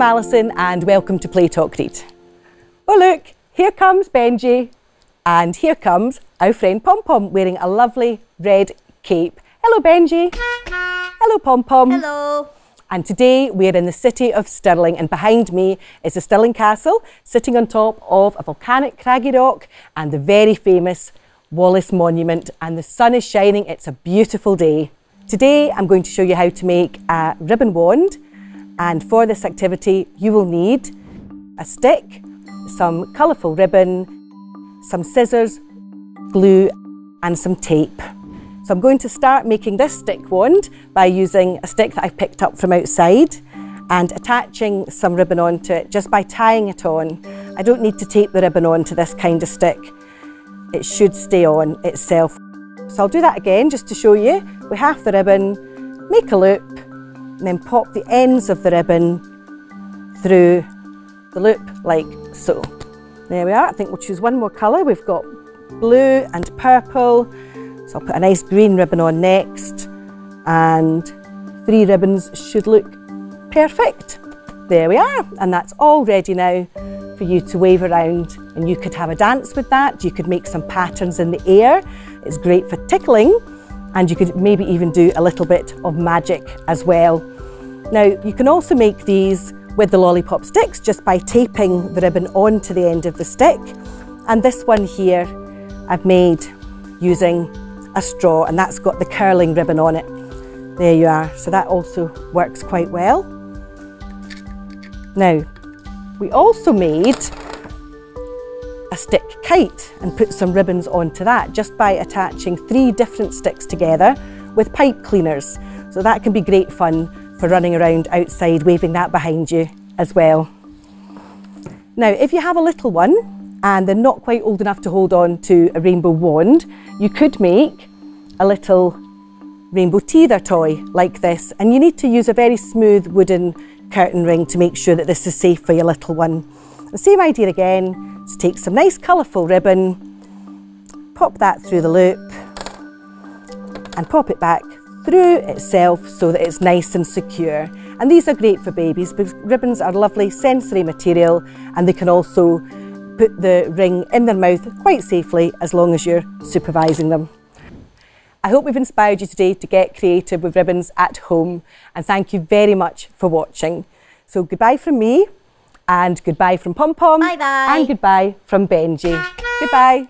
Alison and welcome to Play Talk Read. Oh look, here comes Benji and here comes our friend Pom Pom wearing a lovely red cape. Hello Benji. Hello Pom Pom. Hello. And today we're in the city of Stirling and behind me is the Stirling Castle sitting on top of a volcanic craggy rock and the very famous Wallace Monument and the sun is shining, it's a beautiful day. Today I'm going to show you how to make a ribbon wand and for this activity, you will need a stick, some colourful ribbon, some scissors, glue, and some tape. So I'm going to start making this stick wand by using a stick that I've picked up from outside and attaching some ribbon onto it just by tying it on. I don't need to tape the ribbon on to this kind of stick. It should stay on itself. So I'll do that again just to show you. We half the ribbon, make a loop, and then pop the ends of the ribbon through the loop like so. There we are. I think we'll choose one more colour. We've got blue and purple. So I'll put a nice green ribbon on next. And three ribbons should look perfect. There we are. And that's all ready now for you to wave around. And you could have a dance with that. You could make some patterns in the air. It's great for tickling and you could maybe even do a little bit of magic as well. Now you can also make these with the lollipop sticks just by taping the ribbon onto the end of the stick and this one here I've made using a straw and that's got the curling ribbon on it. There you are, so that also works quite well. Now, we also made a stick kite and put some ribbons onto that just by attaching three different sticks together with pipe cleaners. So that can be great fun for running around outside waving that behind you as well. Now, if you have a little one and they're not quite old enough to hold on to a rainbow wand, you could make a little rainbow teether toy like this. And you need to use a very smooth wooden curtain ring to make sure that this is safe for your little one. The same idea again, Let's take some nice colourful ribbon, pop that through the loop and pop it back through itself so that it's nice and secure. And these are great for babies because ribbons are lovely sensory material and they can also put the ring in their mouth quite safely as long as you're supervising them. I hope we've inspired you today to get creative with ribbons at home and thank you very much for watching. So goodbye from me and goodbye from Pom Pom. Bye bye. And goodbye from Benji. goodbye.